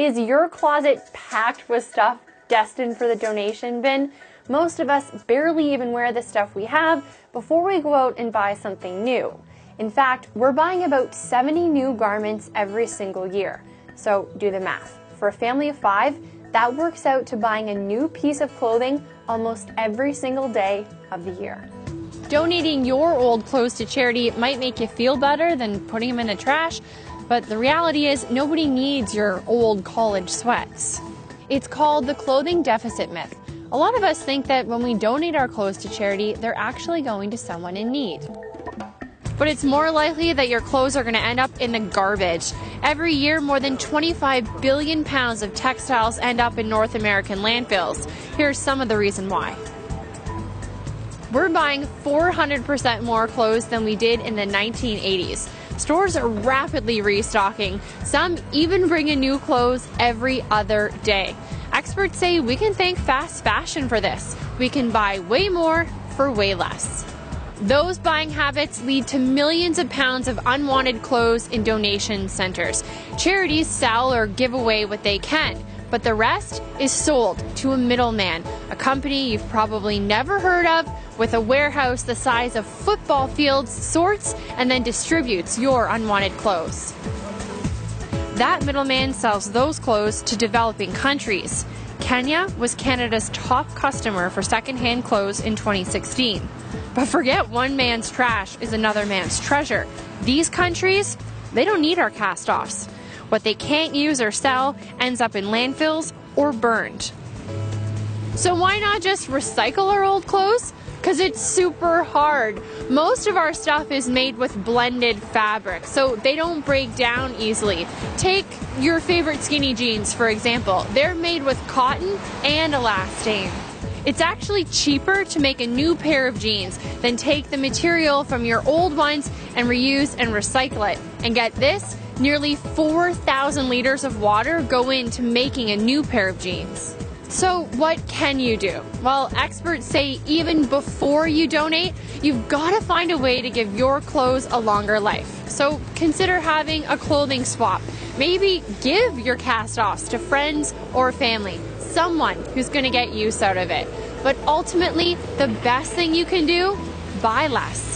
Is your closet packed with stuff destined for the donation bin? Most of us barely even wear the stuff we have before we go out and buy something new. In fact, we're buying about 70 new garments every single year. So do the math. For a family of five, that works out to buying a new piece of clothing almost every single day of the year. Donating your old clothes to charity might make you feel better than putting them in the trash, but the reality is nobody needs your old college sweats. It's called the clothing deficit myth. A lot of us think that when we donate our clothes to charity, they're actually going to someone in need but it's more likely that your clothes are going to end up in the garbage. Every year, more than 25 billion pounds of textiles end up in North American landfills. Here's some of the reason why. We're buying 400% more clothes than we did in the 1980s. Stores are rapidly restocking. Some even bring in new clothes every other day. Experts say we can thank fast fashion for this. We can buy way more for way less. Those buying habits lead to millions of pounds of unwanted clothes in donation centers. Charities sell or give away what they can, but the rest is sold to a middleman, a company you've probably never heard of with a warehouse the size of football fields, sorts and then distributes your unwanted clothes. That middleman sells those clothes to developing countries. Kenya was Canada's top customer for secondhand clothes in 2016. But forget one man's trash is another man's treasure. These countries, they don't need our cast offs. What they can't use or sell ends up in landfills or burned. So why not just recycle our old clothes? Because it's super hard. Most of our stuff is made with blended fabric, so they don't break down easily. Take your favorite skinny jeans, for example. They're made with cotton and elastane. It's actually cheaper to make a new pair of jeans than take the material from your old ones and reuse and recycle it. And get this, nearly 4,000 liters of water go into making a new pair of jeans. So, what can you do? Well, experts say even before you donate, you've got to find a way to give your clothes a longer life. So, consider having a clothing swap. Maybe give your cast offs to friends or family someone who's going to get use out of it. But ultimately, the best thing you can do, buy less.